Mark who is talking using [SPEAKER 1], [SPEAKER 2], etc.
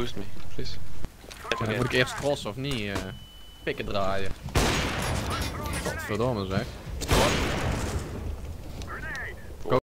[SPEAKER 1] boost me, please.
[SPEAKER 2] Moet ik eerst crossen of niet? eh pikken draaien. Godverdomme zeg.